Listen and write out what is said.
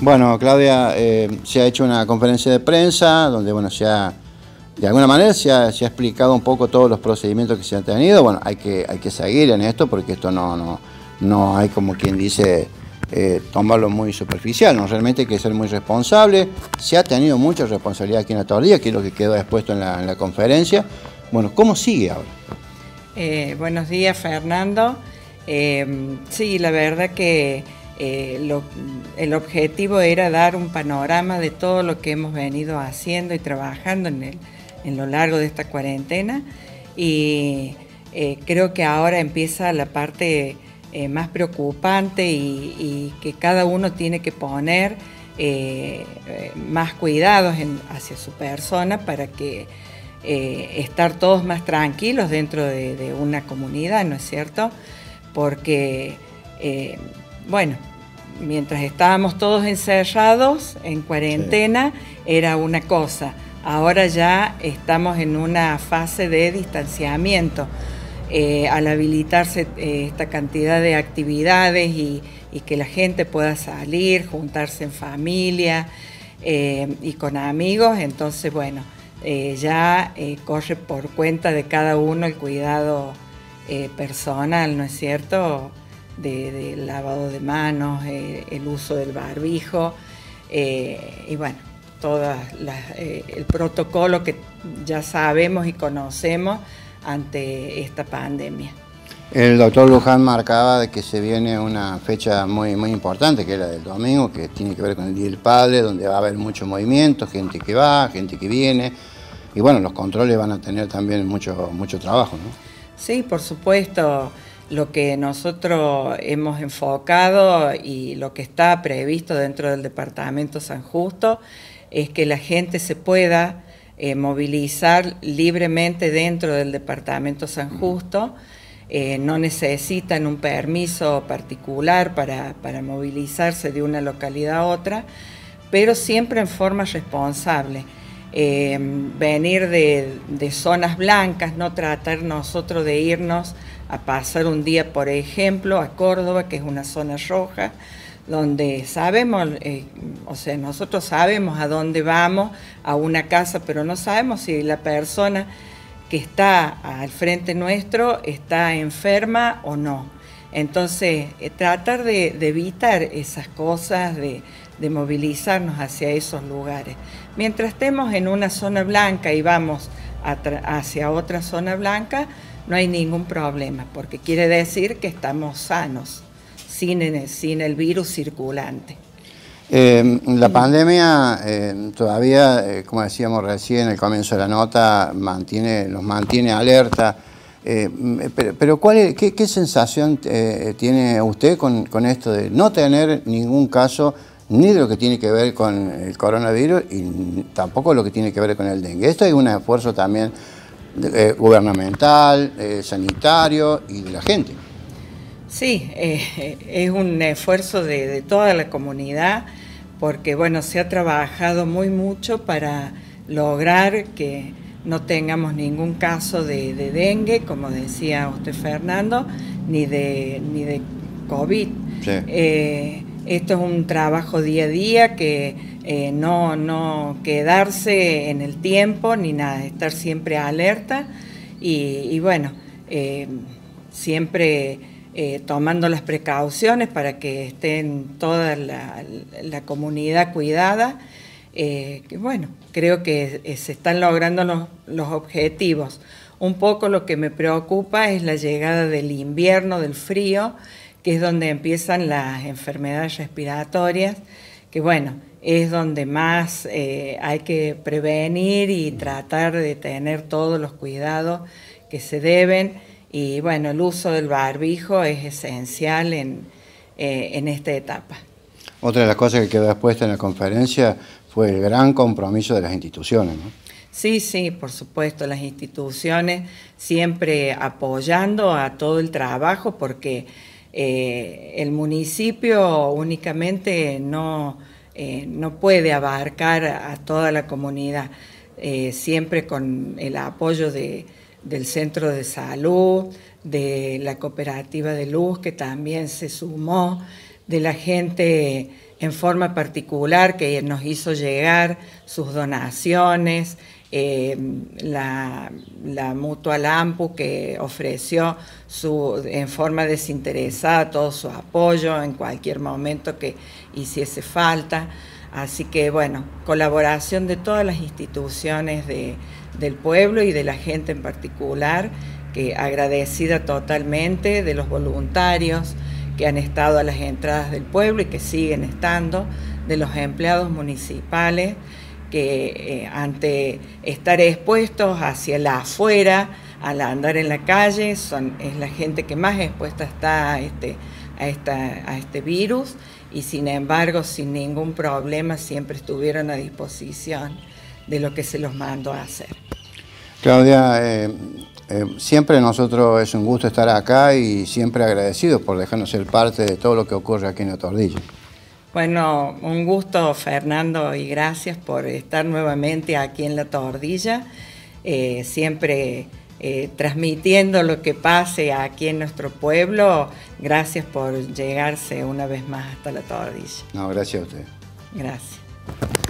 Bueno, Claudia, eh, se ha hecho una conferencia de prensa donde, bueno, se ha, de alguna manera se ha, explicado un poco todos los procedimientos que se han tenido. Bueno, hay que, hay que seguir en esto porque esto no, no, no hay como quien dice eh, tomarlo muy superficial, ¿no? Realmente hay que ser muy responsable. Se ha tenido mucha responsabilidad aquí en la Tordilla, que es lo que quedó expuesto en la, conferencia. Bueno, ¿cómo sigue ahora? Eh, buenos días, Fernando. sí, la verdad que eh, el objetivo era dar un panorama de todo lo que hemos venido haciendo y trabajando en, el, en lo largo de esta cuarentena y eh, creo que ahora empieza la parte eh, más preocupante y, que cada uno tiene que poner más cuidados hacia su persona para que estar todos más tranquilos dentro de, de, una comunidad, ¿no es cierto? Porque bueno, mientras estábamos todos encerrados en cuarentena, era una cosa. Ahora ya estamos en una fase de distanciamiento. Eh, al habilitarse eh, esta cantidad de actividades y, que la gente pueda salir, juntarse en familia eh, y con amigos, entonces bueno, ya corre por cuenta de cada uno el cuidado personal, ¿no es cierto? De, lavado de manos, eh, el uso del barbijo eh, y bueno, todo eh, el protocolo que ya sabemos y conocemos ante esta pandemia. El doctor Luján marcaba de que se viene una fecha muy, muy importante, que es la del domingo, que tiene que ver con el Día del Padre, donde va a haber mucho movimiento, gente que va, gente que viene, y bueno, los controles van a tener también mucho, mucho trabajo, ¿no? Sí, por supuesto lo que nosotros hemos enfocado y lo que está previsto dentro del Departamento San Justo es que la gente se pueda eh, movilizar libremente dentro del Departamento San Justo. Eh, no necesitan un permiso particular para, movilizarse de una localidad a otra, pero siempre en forma responsable. Eh, venir de, de zonas blancas, no tratar nosotros de irnos a pasar un día, por ejemplo, a Córdoba, que es una zona roja, donde sabemos, eh, o sea, nosotros sabemos a dónde vamos, a una casa, pero no sabemos si la persona que está al frente nuestro está enferma o no. Entonces, eh, tratar de, evitar esas cosas, de, movilizarnos hacia esos lugares. Mientras estemos en una zona blanca y vamos hacia otra zona blanca, no hay ningún problema, porque quiere decir que estamos sanos, sin, el virus circulante. Eh, la pandemia eh, todavía, eh, como decíamos recién el comienzo de la nota, mantiene, nos mantiene alerta. Pero, ¿cuál qué, sensación tiene usted con, esto de no tener ningún caso ni de lo que tiene que ver con el coronavirus y tampoco lo que tiene que ver con el dengue? Esto es un esfuerzo también eh, gubernamental, eh, sanitario y de la gente. Sí, eh, es un esfuerzo de, toda la comunidad porque bueno, se ha trabajado muy mucho para lograr que no tengamos ningún caso de, dengue, como decía usted Fernando, ni de, ni de COVID. esto es un trabajo día a día que eh, no, no quedarse en el tiempo ni nada, estar siempre alerta y, bueno, eh, siempre eh, tomando las precauciones para que estén toda la, comunidad cuidada. Que bueno, creo que se están logrando los, los objetivos. Un poco lo que me preocupa es la llegada del invierno, del frío, que es donde empiezan las enfermedades respiratorias, que bueno, es donde más eh, hay que prevenir y tratar de tener todos los cuidados que se deben. Y bueno, el uso del barbijo es esencial en, eh, en esta etapa. Otra de las cosas que quedó expuesta en la conferencia fue el gran compromiso de las instituciones, ¿no? Sí, sí, por supuesto, las instituciones siempre apoyando a todo el trabajo porque eh, el municipio únicamente no eh, no puede abarcar a toda la comunidad, eh, siempre con el apoyo del centro de salud, de la cooperativa de luz que también se sumó, de la gente en forma particular que nos hizo llegar sus donaciones, eh, la, la, Mutua Lampu que ofreció su, en forma desinteresada todo su apoyo en cualquier momento que hiciese falta. Así que bueno, colaboración de todas las instituciones del pueblo y de la gente en particular, que agradecida totalmente de los voluntarios, que han estado a las entradas del pueblo y que siguen estando, de los empleados municipales que eh, ante estar expuestos hacia la afuera, al andar en la calle, son, es la gente que más expuesta está a este, a, esta, a este virus y sin embargo sin ningún problema siempre estuvieron a disposición de lo que se los mandó a hacer. Claudia, eh, eh, siempre nosotros es un gusto estar acá y siempre agradecidos por dejarnos ser parte de todo lo que ocurre aquí en la Tordilla. Bueno, un gusto Fernando y gracias por estar nuevamente aquí en La Tordilla, eh, siempre eh, transmitiendo lo que pase aquí en nuestro pueblo. Gracias por llegarse una vez más hasta La Tordilla. No, gracias a usted. Gracias.